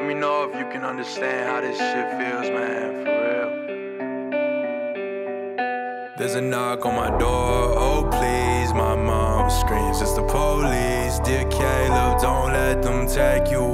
Let me know if you can understand how this shit feels, man, for real. There's a knock on my door, oh please, my mom screams, it's the police. Dear Caleb, don't let them take you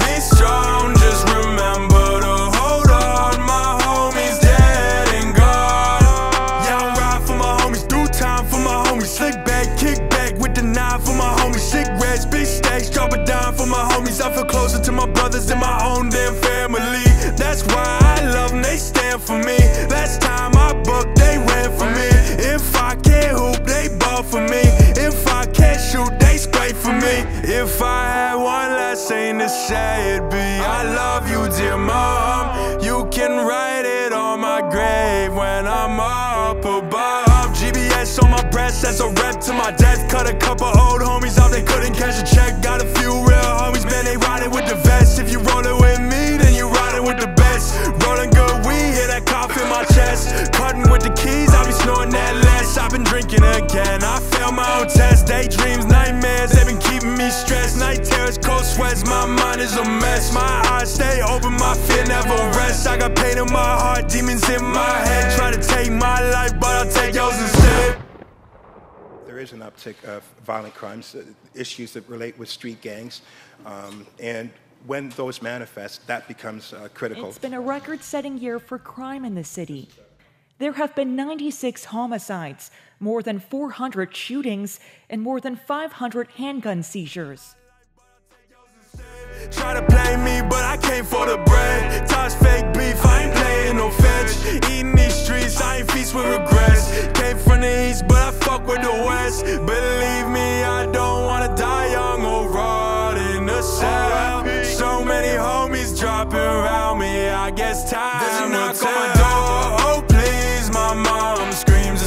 be strong, just remember to hold on, my homie's dead and gone. Yeah, I'm ride for my homies, do time for my homies, slick back, kick back with the nine for my homies, cigarettes, big stacks, drop a dime for my homies. I feel closer to my brothers than my own damn family. That's why I love them, they stand for me. Last time I booked, they ran for me. If I can't hoop, they ball for me. If I can't shoot, they scrape for me. If I had thing to say, be I love you, dear mom. You can write it on my grave when I'm up above. GBS on my breast, that's a rep to my death. Cut a couple old homies off, they couldn't cash a check. Got a few real homies, man, they riding with the vest. If you rollin' with me, then you riding with the best. Rolling good weed, hear that cough in my chest. Cutting with the keys, I be snoring that less. I've been drinking again, I failed my own test. Daydreams, mind is a mess. My eyes stay open, my fear never rests. I got pain in my heart, demons in my head. Try to take my life, but I'll take yours instead. There is an uptick of violent crimes, uh, issues that relate with street gangs, um, and when those manifest, that becomes uh, critical. It's been a record setting year for crime in the city. There have been 96 homicides, more than 400 shootings, and more than 500 handgun seizures. Try to blame me, but I came for the bread. Toss fake beef, I ain't playing no fetch. Eating these streets, I ain't feast with regrets. Came from the east, but I fuck with the west. Believe me, I don't wanna die young or rot in a cell. So many homies dropping around me, I guess time There's a knock on my door, oh please, my mom screams,